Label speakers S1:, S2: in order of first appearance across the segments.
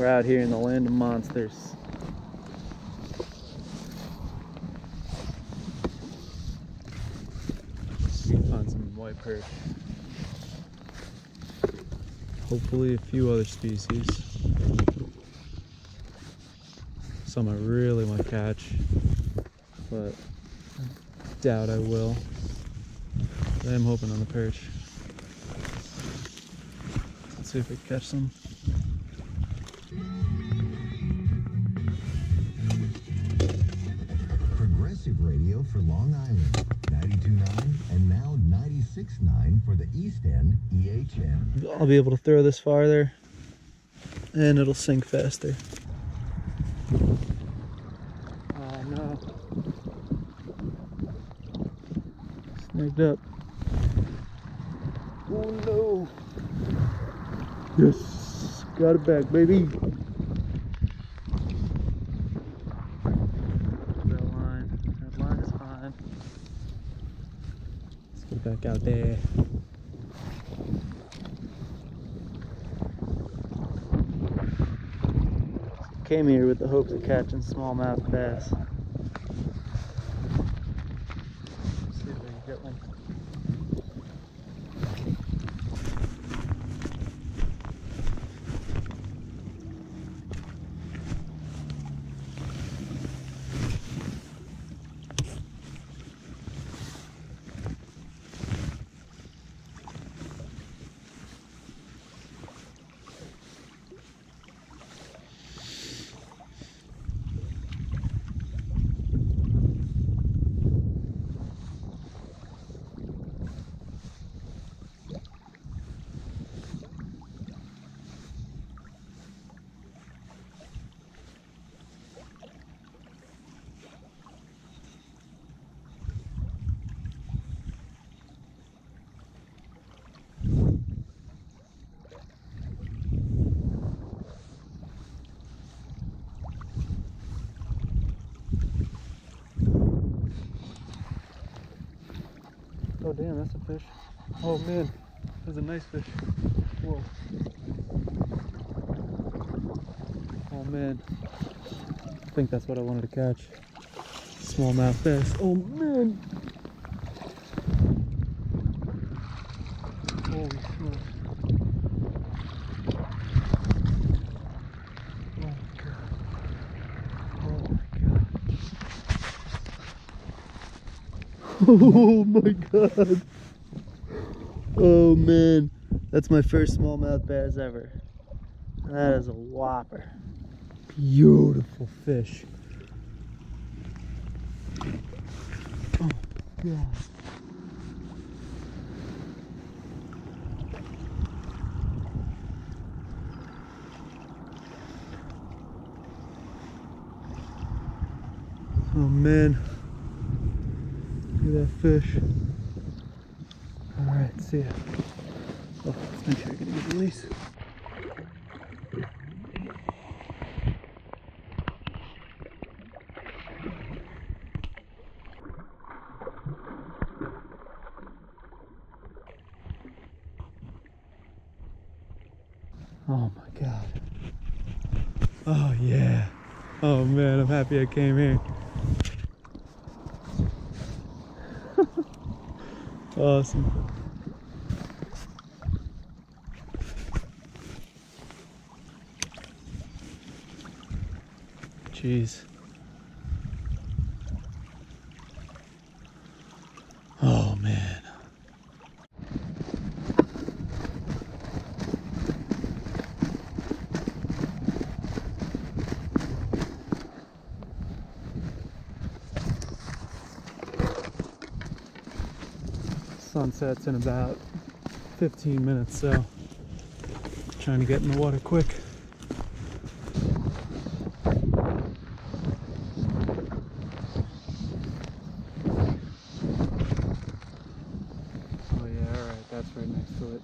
S1: We're out here in the land of monsters. White perch. Hopefully a few other species. Some I really want to catch, but doubt I will. I am hoping on the perch. Let's see if we catch some.
S2: For Long Island. 92.9 and now 96.9 for the East End EHN.
S1: I'll be able to throw this farther and it'll sink faster. Oh no. Snagged up. Oh no. Yes. Got it back, baby. That line. That line is fine. Let's get back out there. Came here with the hopes of catching smallmouth bass. See if we can get one. Oh damn, that's a fish. Oh man, that's a nice fish. Whoa. Oh man. I think that's what I wanted to catch. Smallmouth bass. Oh man. Holy smokes. Oh my god. Oh my god. Oh my god. Oh man. That's my first smallmouth bass ever. That is a whopper. Beautiful fish. Oh god. Oh man. At that fish. Alright, see ya. Oh, let's make sure I get a good release. Oh my god. Oh yeah. Oh man, I'm happy I came here. Awesome. Jeez. Oh man. Sunset's in about 15 minutes, so trying to get in the water quick. Oh yeah, alright, that's right next to it.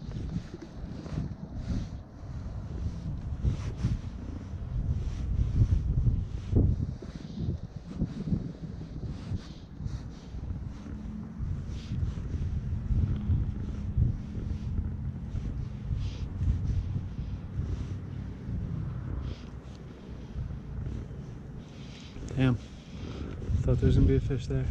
S1: Damn. Thought there was gonna be a fish there.